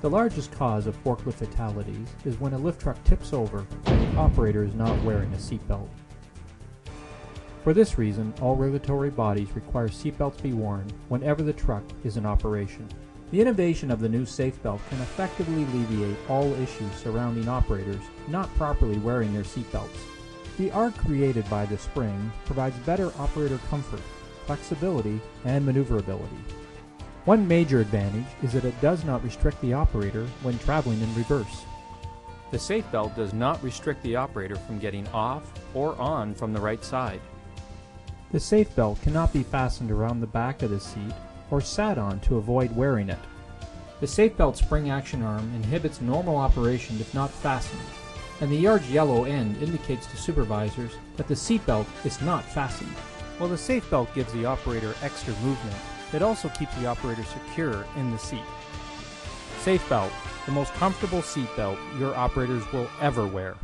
The largest cause of forklift fatalities is when a lift truck tips over and the operator is not wearing a seatbelt. For this reason, all regulatory bodies require seatbelts be worn whenever the truck is in operation. The innovation of the new safe belt can effectively alleviate all issues surrounding operators not properly wearing their seatbelts. The arc created by the spring provides better operator comfort, flexibility, and maneuverability. One major advantage is that it does not restrict the operator when traveling in reverse. The safe belt does not restrict the operator from getting off or on from the right side. The safe belt cannot be fastened around the back of the seat or sat on to avoid wearing it. The safe belt spring action arm inhibits normal operation if not fastened, and the yard's yellow end indicates to supervisors that the seat belt is not fastened. While the safe belt gives the operator extra movement, it also keeps the operator secure in the seat. Safe belt, the most comfortable seat belt your operators will ever wear.